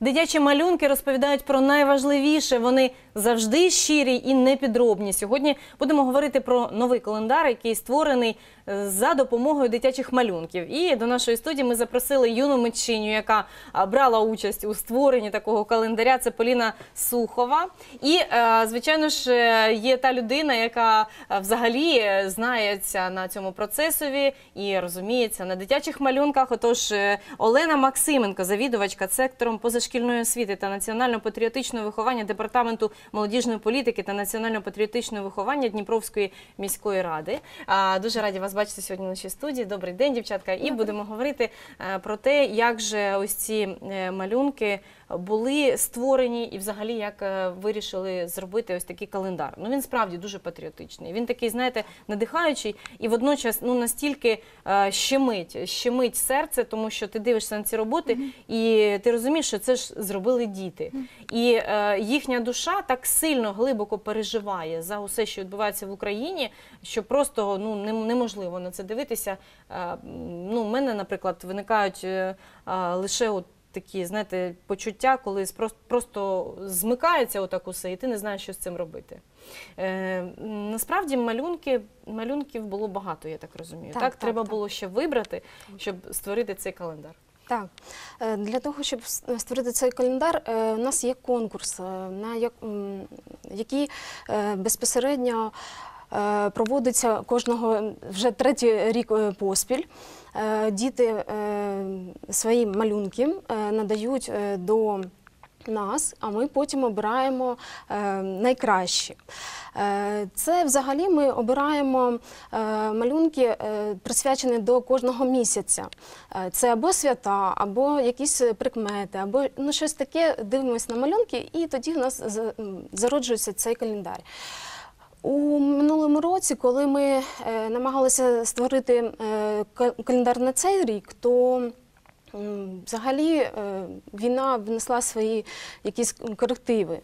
Дитячі малюнки розповідають про найважливіше. Вони завжди щирі і непідробні. Сьогодні будемо говорити про новий календар, який створений е, за допомогою дитячих малюнків. І до нашої студії ми запросили юну митчиню, яка брала участь у створенні такого календаря. Це Поліна Сухова. І, е, звичайно ж, е, є та людина, яка взагалі знається на цьому процесові і розуміється на дитячих малюнках. Отож, Олена Максименко, завідувачка сектором позашкільної освіти та національно-патріотичного виховання департаменту молодіжної політики та національно-патріотичного виховання Дніпровської міської ради. Дуже раді вас бачити сьогодні в нашій студії. Добрий день, дівчатка. І будемо говорити е, про те, як же ось ці е, малюнки були створені, і взагалі як е, вирішили зробити ось такий календар. Ну він справді дуже патріотичний. Він такий, знаєте, надихаючий і водночас ну настільки е, щемить, щемить серце, тому що ти дивишся на ці роботи, і ти розумієш, що це ж зробили діти. І е, їхня душа так сильно глибоко переживає за усе, що відбувається в Україні, що просто ну неможливо на це дивитися. Е, ну, в мене, наприклад, виникають е, е, лише от такі, знаєте, почуття, коли спро- просто змикається отак усе, і ти не знаєш, що з цим робити. Е, насправді малюнки, малюнків було багато, я так розумію. Так, Так, так, треба так. було ще вибрати, щоб створити цей календар. Так, Е, для того, щоб створити цей календар, е, у нас є конкурс, е, на який е, безпосередньо е, проводиться кожного вже третій рік е, поспіль. Е, Діти е, свої малюнки е, надають до нас, а ми потім обираємо найкращі. Це взагалі ми обираємо малюнки, присвячені до кожного місяця. Це або свята, або якісь прикмети, або ну, щось таке. Дивимось на малюнки, і тоді у нас зароджується цей календар. У минулому році, коли ми е, намагалися створити е, календар на цей рік, то взагалі е, війна внесла свої якісь корективи.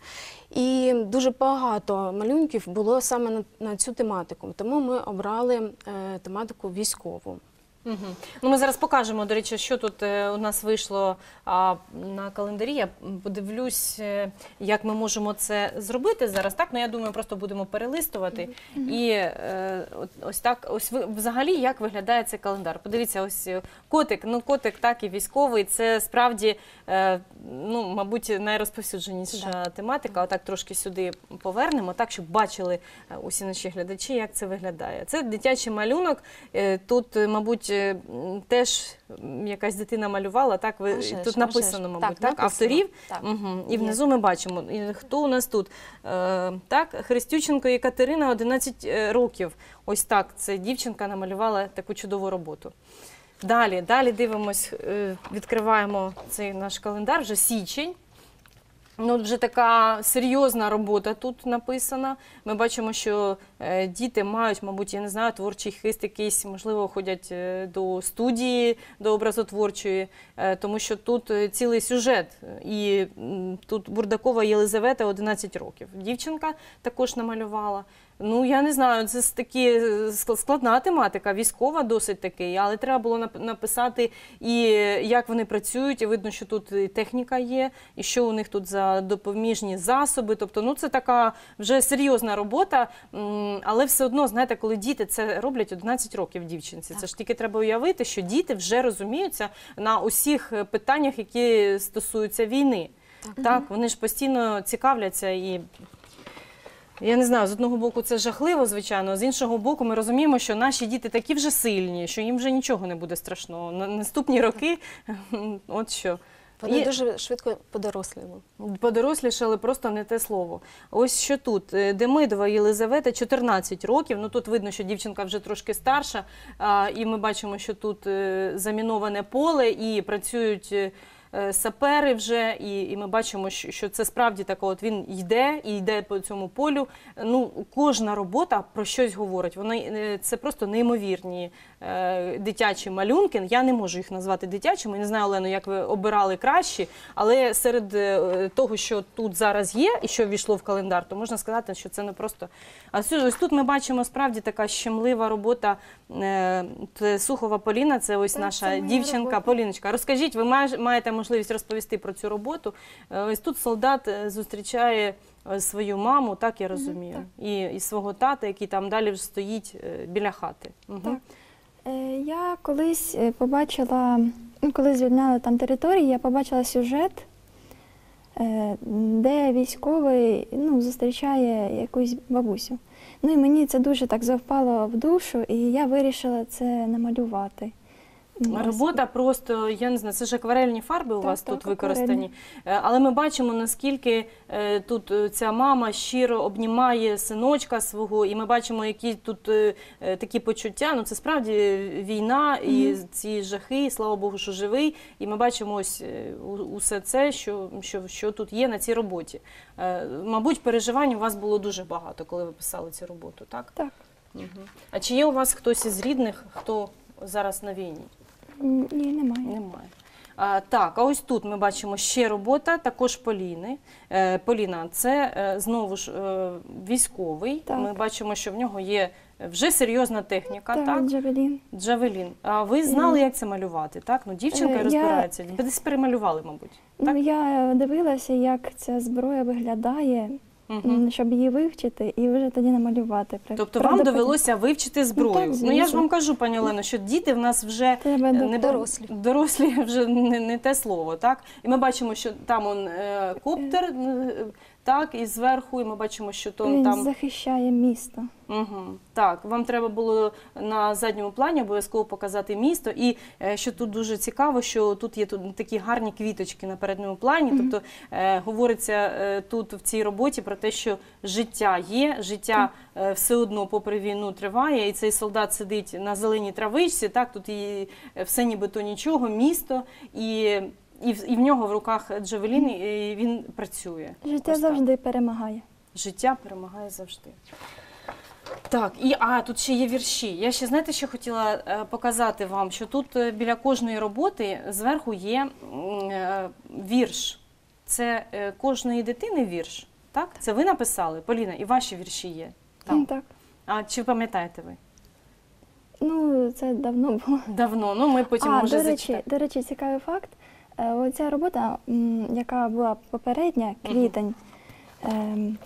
І дуже багато малюнків було саме на, цю тематику. Тому ми обрали тематику військову. Угу. Ну, ми зараз покажемо, до речі, що тут е, у нас вийшло а, на календарі. Я подивлюсь, е, як ми можемо це зробити зараз. Так, ну я думаю, просто будемо перелистувати. І е, от- ось так, ось ви взагалі як виглядає цей календар. Подивіться, ось е, котик, ну котик, так і військовий. Це справді, е, ну, мабуть, найрозповсюдженіша тематика. Отак трошки сюди повернемо, так, щоб бачили е, усі наші глядачі, як це виглядає. Це дитячий малюнок. Е, Тут, е, мабуть, теж якась дитина малювала, так? Ви, А тут написано, мабуть, так, Так, написано. авторів. Так. Угу. І внизу ми бачимо, і хто у нас тут. Е, так, Христюченко Єкатерина, 11 е, років. Ось так, це дівчинка намалювала таку чудову роботу. Далі, далі дивимось, е, відкриваємо цей наш календар, вже січень. Ну, вже така серйозна робота тут написана. Ми бачимо, що е, діти мають, мабуть, я не знаю, творчий хист якийсь, можливо, ходять е, до студії, до образотворчої, е, тому що тут цілий сюжет. І тут Бурдакова Єлизавета 11 років. Дівчинка також намалювала. Ну, я не знаю, це такі складна тематика, військова досить таки, але треба було нап- написати і як вони працюють, і видно, що тут і техніка є, і що у них тут за допоміжні засоби. Тобто, ну це така вже серйозна робота, але все одно, знаєте, коли діти це роблять 11 років дівчинці, це ж тільки треба уявити, що діти вже розуміються на усіх е, питаннях, які стосуються війни. Так, вони ж постійно цікавляться і я не знаю, з одного боку це жахливо, звичайно. З іншого боку, ми розуміємо, що наші діти такі вже сильні, що їм вже нічого не буде страшного. На наступні роки, от що. Вони І- дуже швидко подоросліли. Подорослішали просто не те слово. Ось що тут. Е, Демидова Єлизавета, 14 років. Ну тут видно, що дівчинка вже трошки старша. А, і ми бачимо, що тут е, заміноване поле і працюють. Е, Сапери вже, і, і ми бачимо, що, це справді так. от він йде і йде по цьому полю. Ну, кожна робота про щось говорить. Вони е, це просто неймовірні дитячі малюнки. Я не можу їх назвати дитячими. Не знаю, Олено, як ви обирали кращі, але серед е, того, що тут зараз є і що ввійшло в календар, то можна сказати, що це не просто. А ось тут ми бачимо справді така щемлива робота. е, Сухова Поліна, це ось Так, наша це дівчинка робота. Поліночка. Розкажіть, ви маєте можливість розповісти про цю роботу. Е, Ось тут солдат е, зустрічає е, свою маму, так я розумію, і, і свого тата, який там далі вже стоїть е, біля хати. Угу. Так. Е, Я колись е, побачила, ну, коли звільняли там території, я побачила сюжет, е, де військовий ну, зустрічає якусь бабусю. Ну і мені це дуже так завпало в душу, і я вирішила це намалювати. Робота просто, я не знаю, це ж акварельні фарби у Так, вас так, тут використані. акварельні. Але ми бачимо, наскільки е, тут е, ця мама щиро обнімає синочка свого, і ми бачимо, які тут е, такі почуття. Ну це справді війна і ці жахи, і слава Богу, що живий. І ми бачимо ось усе це, що, що, що тут є на цій роботі. Мабуть, переживань у вас було дуже багато, коли ви писали цю роботу, так? Так. Угу. А чи є у вас хтось із рідних, хто зараз на війні? Ні, немає. Немає. А, так, а ось тут ми бачимо ще робота, також Поліни. Е, Поліна, це е, знову ж е, військовий. Так. Ми бачимо, що в нього є вже серйозна техніка, так? Так, Джавелін. Джавелін. А ви знали, як це малювати? Так? Ну, дівчинка Е, я- розбирається. Ви десь перемалювали, мабуть. Так? Ну, я дивилася, як ця зброя виглядає, Угу. щоб її вивчити і вже тоді намалювати. Тобто правда, вам довелося вивчити зброю. так, ну я ж вам кажу, пані Олено, що діти в нас вже Треба е, не Дорослі. Дорослі вже не, не те слово, так? І ми бачимо, що там он е, коптер, е, так, і зверху, і ми бачимо, що то Він там. захищає місто. Угу. Так, вам треба було на задньому плані обов'язково показати місто. І е, що тут дуже цікаво, що тут є тут такі гарні квіточки на передньому плані. Тобто е, говориться е, тут в цій роботі про те, що життя є, життя е, все одно, попри війну, триває, і цей солдат сидить на зеленій травичці. Так, тут і е, все нібито нічого, місто і. І в, і в нього в руках Джавелін, і він працює. Життя Ось так. завжди перемагає. Життя перемагає завжди. Так, і а тут ще є вірші. Я ще знаєте, що хотіла е, показати вам, що тут е, біля кожної роботи зверху є е, вірш. Це е, кожної дитини вірш. Так? Це ви написали, Поліна, і ваші вірші є. Там. Так. А чи пам'ятаєте ви? Ну, це давно було. Давно. Ну, ми потім а, може до речі, зачитати. до речі, цікавий факт. Е, Оця робота, яка була попередня, квітень, ем,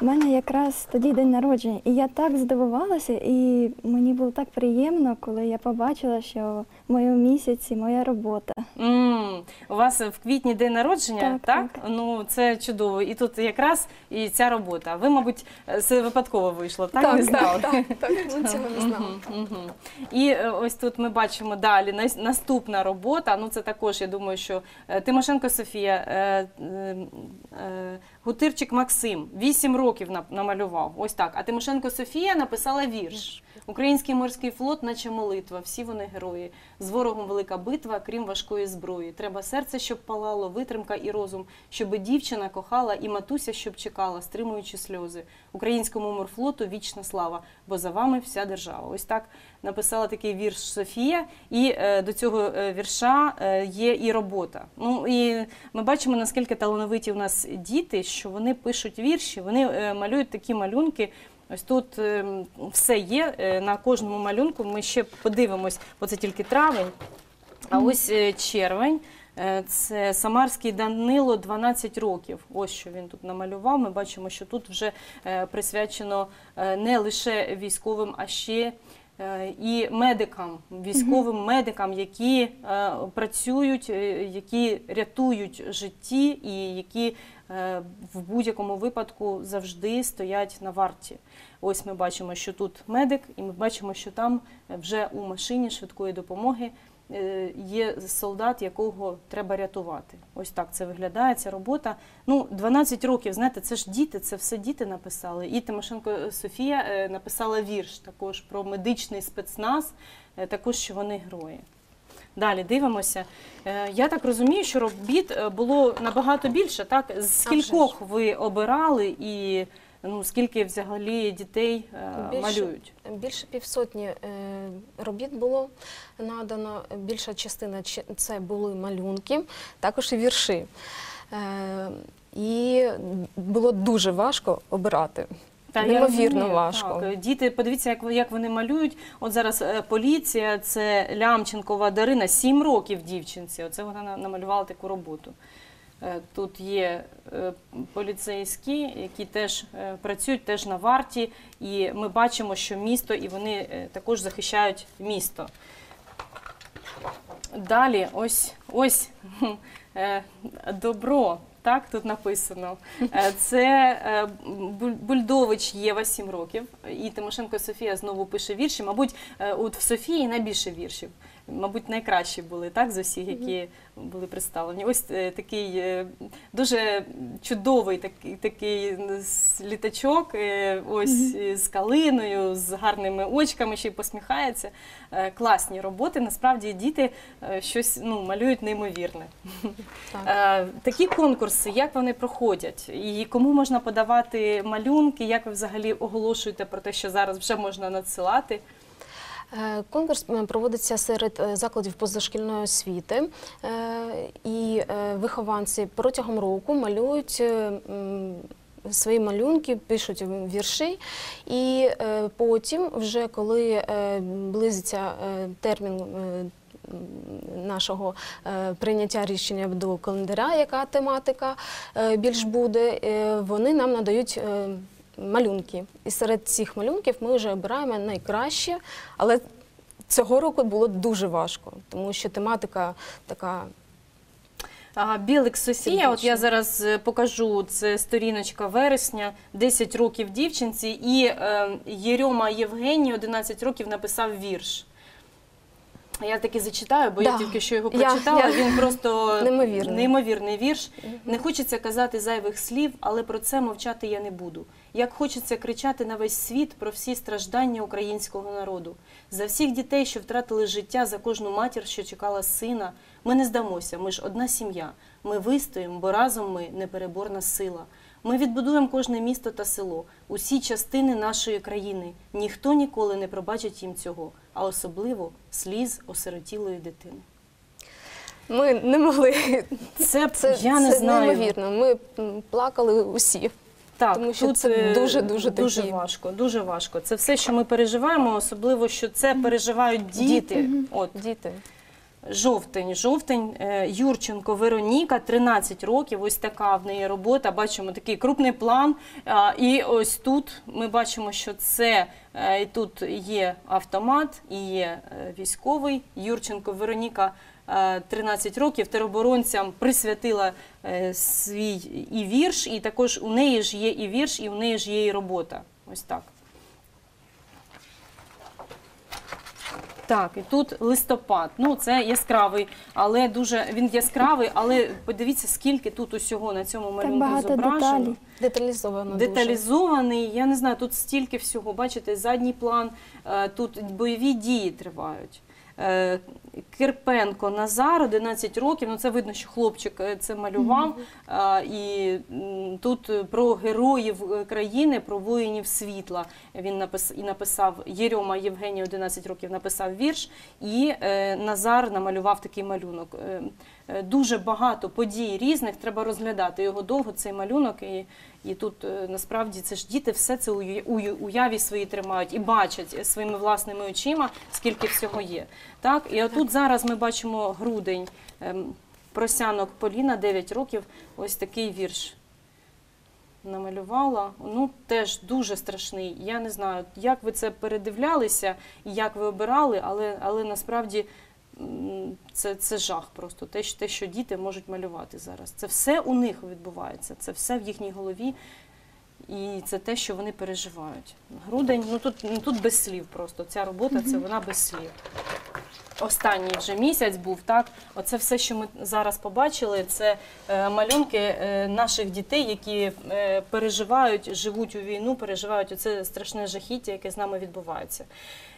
у мене якраз тоді день народження, і я так здивувалася, і мені було так приємно, коли я побачила, що в моєму місяці моя робота. М, у вас в квітні день народження, так, Так, так. Ну це чудово. І тут якраз і ця робота. Ви, мабуть, це випадково вийшло, так? Не так, знали? так, так, так, ми цього не знали. Мгм, мгм. І е, ось тут ми бачимо далі наступна робота. Ну це також, я думаю, що е, Тимошенко Софія, е, Гутирчик Максим, 8 років намалював. Ось так. А Тимошенко Софія написала вірш. Український морський флот, наче молитва, всі вони герої. З ворогом велика битва, крім важкої зброї. Треба серце, щоб палало, витримка і розум, щоби дівчина кохала, і матуся, щоб чекала, стримуючи сльози. Українському морфлоту вічна слава, бо за вами вся держава. Ось так написала такий вірш Софія, і е, до цього е, вірша е, є і робота. Ну і ми бачимо, наскільки талановиті у нас діти, що вони пишуть вірші, вони е, малюють такі малюнки. Ось тут е, все є е, на кожному малюнку. Ми ще подивимось, бо це тільки травень. А ось е, червень. Е, Це Самарський Данило 12 років. Ось що він тут намалював. Ми бачимо, що тут вже присвячено не лише військовим, а ще і медикам, військовим медикам, які працюють, які рятують житті і які в будь-якому випадку завжди стоять на варті. Ось ми бачимо, що тут медик, і ми бачимо, що там вже у машині швидкої допомоги е, є солдат, якого треба рятувати. Ось так це виглядає ця робота. Ну, 12 років, знаєте, це ж діти, це все діти написали. І Тимошенко Софія е, написала вірш також про медичний спецназ, е, також що вони герої. Далі дивимося. Е, Я так розумію, що робіт е, було набагато більше. Так з скількох ви обирали і ну скільки взагалі дітей е, Більше. малюють? Більше півсотні робіт було надано. Більша частина це були малюнки, також і вірші. І було дуже важко обирати. Та неймовірно важко. Так. Діти, подивіться, як, як вони малюють. От зараз е, поліція, це Лямченкова Дарина, 7 років дівчинці. Оце вона намалювала таку роботу. Е, Тут є е, поліцейські, які теж е, працюють теж на варті, і ми бачимо, що місто, і вони е, також захищають місто. Далі, ось ось е, добро. Так, тут написано. Е, Це е, Бульдович Єва 7 років. І Тимошенко Софія знову пише вірші. Мабуть, е, от в Софії найбільше віршів. Мабуть, найкращі були так з усіх, які були представлені. Ось е, такий е, дуже чудовий такий, такий літачок, е, ось з калиною, з гарними очками, ще й посміхається. Класні роботи. Насправді діти щось ну, малюють неймовірне. Так. Такі конкурси, як вони проходять, і кому можна подавати малюнки, як ви взагалі оголошуєте про те, що зараз вже можна надсилати? Е, Конкурс е, проводиться серед е, закладів позашкільної освіти, і вихованці протягом року малюють свої малюнки, пишуть вірші, і потім, вже коли близиться термін. Нашого прийняття рішення до календаря, яка тематика більш буде, вони нам надають малюнки. І серед цих малюнків ми вже обираємо найкраще, але цього року було дуже важко, тому що тематика така. А, Білик Софія, от я зараз е, покажу, це сторіночка вересня, 10 років дівчинці, і е, Єрьома Євгеній 11 років написав вірш. Я таки зачитаю, бо я тільки що його Я- прочитала. я- Він просто Неймовірний. неймовірний вірш. Не хочеться казати зайвих слів, але про це мовчати я не буду. Як хочеться кричати на весь світ про всі страждання українського народу, за всіх дітей, що втратили життя, за кожну матір, що чекала сина. Ми не здамося, ми ж одна сім'я. Ми вистоїмо, бо разом ми непереборна сила. Ми відбудуємо кожне місто та село, усі частини нашої країни. Ніхто ніколи не пробачить їм цього, а особливо сліз осиротілої дитини. Ми не могли. Це, Це, я не це знаю. неймовірно. Ми плакали усі. Так, Тому що тут це е, дуже-дуже дуже такі- важко. Дуже важко. Це все, що ми переживаємо, особливо що це переживають діти. От Діти. Жовтень, жовтень, е, Юрченко Вероніка, 13 років. Ось така в неї робота. Бачимо такий крупний план. І ось тут ми бачимо, що це е, і тут є автомат, і є е, військовий. Юрченко Вероніка. е, 13 років тероборонцям присвятила свій і вірш, і також у неї ж є і вірш, і у неї ж є і робота. Ось так. Так, і тут листопад. Ну, це яскравий, але дуже він яскравий, але подивіться, скільки тут усього на цьому малюнку багато зображено. деталей. Деталізовано дуже. Деталізований, я не знаю, тут стільки всього. Бачите, задній план, е, тут бойові дії тривають. Е, Кирпенко Назар, 11 років. Ну це видно, що хлопчик е, це малював. І тут е, про героїв країни, про воїнів світла. Він напис і написав Єрьома Євгеній, 11 років, написав вірш, і Назар намалював такий малюнок. Е, Дуже багато подій різних треба розглядати його довго. Цей малюнок і. І тут е, насправді це ж діти все це у уяві свої тримають і бачать своїми власними очима, скільки всього є. Так, і отут зараз ми бачимо грудень. ем, Просянок Поліна, 9 років. Ось такий вірш намалювала. Ну, теж дуже страшний. Я не знаю, як ви це передивлялися і як ви обирали, але, але насправді це, це жах просто. Те, що- те, що діти можуть малювати зараз. Це все у них відбувається, це все в їхній голові. І це те, що вони переживають. Грудень, ну тут, ну, тут без слів просто. Ця робота це вона без слів. Останній вже місяць був так. Оце все, що ми зараз побачили, це е, малюнки е, наших дітей, які е, переживають, живуть у війну, переживають оце страшне жахіття, яке з нами відбувається.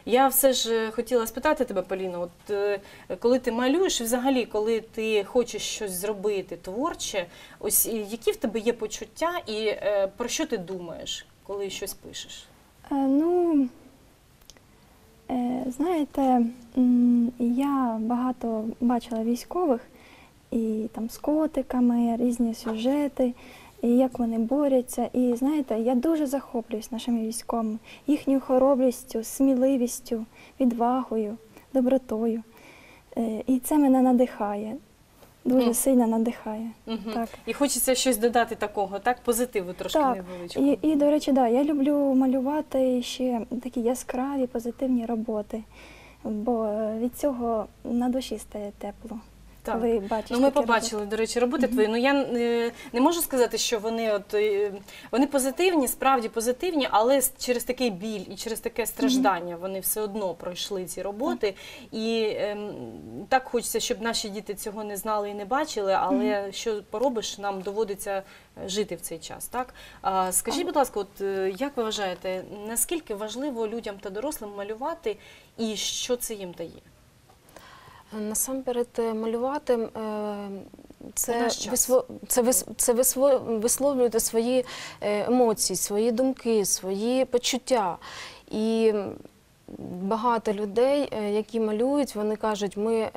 Я все ж е, хотіла спитати тебе, Поліно, от е, коли ти малюєш, взагалі, коли ти хочеш щось зробити творче, ось які в тебе є почуття, і е, про що ти думаєш, коли щось пишеш? Е, Ну, е, знаєте, я багато бачила військових і там з котиками, різні сюжети. І як вони борються. І знаєте, я дуже захоплююсь нашими військовими, їхньою хоробрістю, сміливістю, відвагою, добротою. Е, І це мене надихає, дуже Ну. сильно надихає. Мгм. Так. І хочеться щось додати такого, так? Позитиву трошки Так, невеличкого. І, і, до речі, да, я люблю малювати ще такі яскраві, позитивні роботи, бо е, від цього на душі стає тепло. Так. Коли бачиш Ну, ми побачили, до речі, роботи твої. Ну я е, не можу сказати, що вони от е, вони позитивні, справді позитивні, але через такий біль і через таке страждання вони все одно пройшли ці роботи. І ем, так хочеться, щоб наші діти цього не знали і не бачили. Але що поробиш, нам доводиться е, жити в цей час. Так а, скажіть, будь ласка, от е, як ви вважаєте, наскільки важливо людям та дорослим малювати, і що це їм дає? Насамперед е, малювати е, це, наш це, вис, це висло, висловлювати свої е, емоції, свої думки, свої почуття. І багато людей, які малюють, вони кажуть, ми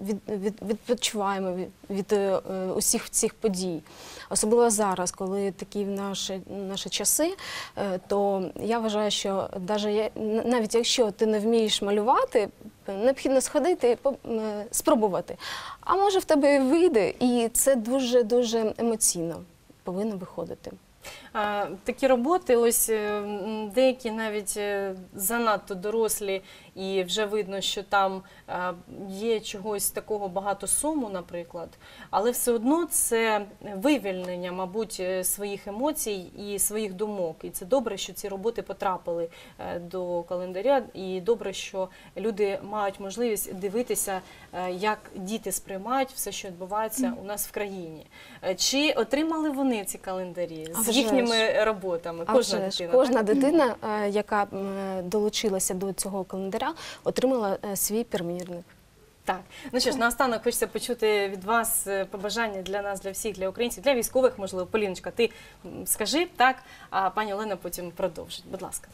від, від, відпочиваємо від, від е, усіх цих подій. Особливо зараз, коли такі наші, наші часи, е, то я вважаю, що я, навіть якщо ти не вмієш малювати, необхідно сходити і е, спробувати. А може в тебе вийде, і це дуже-дуже емоційно повинно виходити. Такі роботи, ось е, деякі навіть е, занадто дорослі, і вже видно, що там є чогось такого багато суму, наприклад, але все одно це вивільнення, мабуть, е, своїх емоцій і своїх думок. І це добре, що ці роботи потрапили до календаря, і добре, що люди мають можливість дивитися, як діти сприймають все, що відбувається у нас в країні. Чи отримали вони ці календарі. Їхніми роботами? А Кожна вже ж, дитина. кожна так? дитина, е, яка долучилася до цього календаря, отримала е, свій примірник. Так, ну що ж, наостанок хочеться почути від вас е, побажання для нас, для всіх, для українців, для військових, можливо. Поліночка, ти скажи так, а пані Олена потім продовжить. Будь ласка.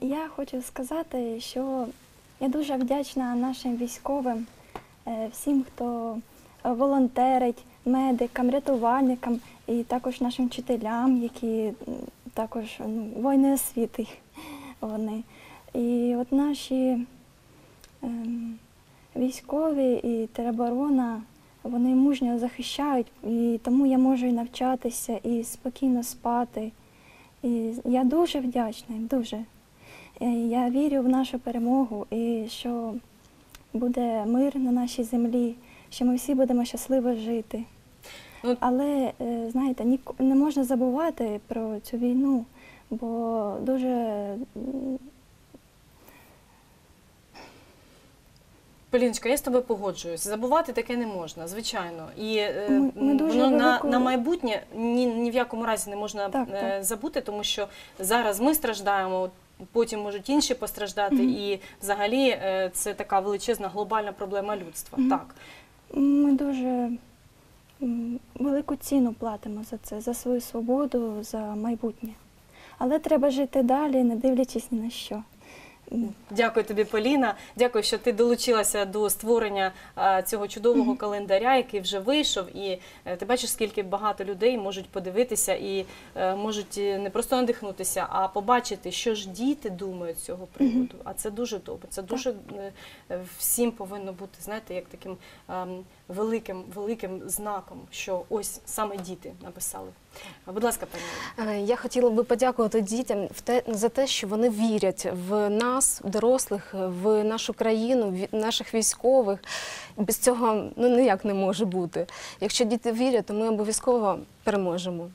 Я хочу сказати, що я дуже вдячна нашим військовим, всім, хто волонтерить, медикам, рятувальникам і також нашим вчителям, які також ну, воїни освіти вони. І от наші ем, військові і тероборона, вони мужньо захищають, і тому я можу і навчатися, і спокійно спати. І я дуже вдячна їм, дуже. Е, Я вірю в нашу перемогу і що буде мир на нашій землі, що ми всі будемо щасливо жити. Ну, Але е, знаєте, не можна забувати про цю війну, бо дуже Поліночка, я з тобою погоджуюсь. Забувати таке не можна, звичайно. І е, Ми- ми дуже воно на, на майбутнє ні, ні в якому разі не можна Так, е, так. забути, тому що зараз ми страждаємо. Потім можуть інші постраждати, Мгм. і взагалі це така величезна глобальна проблема людства. Мгм. Так. ми дуже велику ціну платимо за це, за свою свободу, за майбутнє. Але треба жити далі, не дивлячись ні на що. Дякую тобі, Поліна. Дякую, що ти долучилася до створення цього чудового календаря, який вже вийшов. І е, ти бачиш, скільки багато людей можуть подивитися і е, можуть е, не просто надихнутися, а побачити, що ж діти думають з цього приводу. А це дуже добре. Це дуже всім повинно бути, знаєте, як таким ем, великим, великим знаком, що ось саме діти написали. Будь ласка, пані. Е, Я хотіла би подякувати дітям за те, що вони вірять в нас, дорослих, в нашу країну, в наших військових. Без цього ну, ніяк не може бути. Якщо діти вірять, то ми обов'язково переможемо.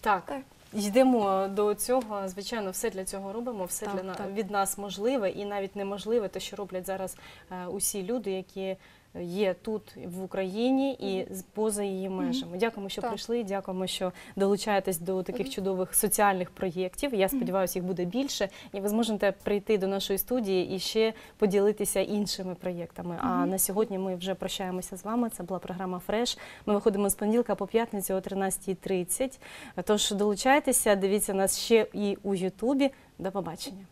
Так. Так. Йдемо до цього. Звичайно, все для цього робимо, все Так, для так. від нас можливе і навіть неможливе, те, що роблять зараз е, усі люди, які є тут в Україні і з- поза її межами. Дякуємо, що Так. прийшли. Дякуємо, що долучаєтесь до таких чудових соціальних проєктів. Я сподіваюся, їх буде більше, і ви зможете прийти до нашої студії і ще поділитися іншими проєктами. А на сьогодні ми вже прощаємося з вами. Це була програма Фреш. Ми виходимо з понеділка по п'ятницю о 13.30. Тож долучайтеся, дивіться нас ще і у Ютубі. До побачення.